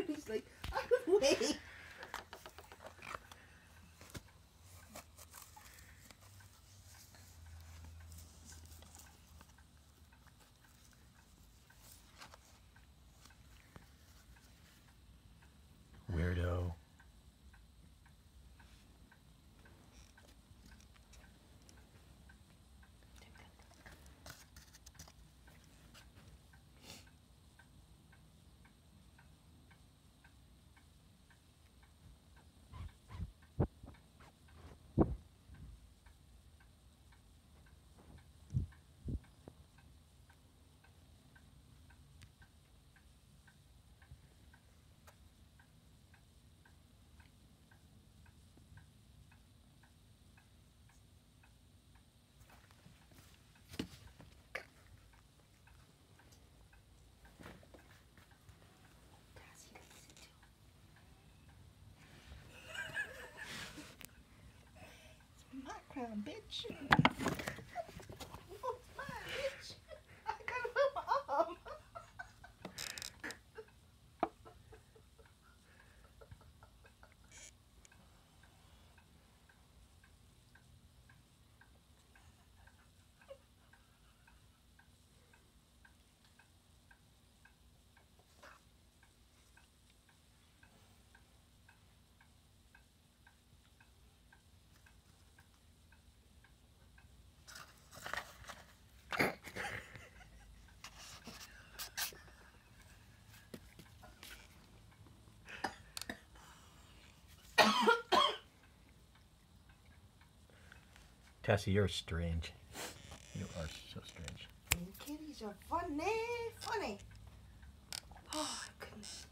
He's like, out of the bitch. Tessie, you're strange. You are so strange. And kitties are funny, funny. Oh, goodness.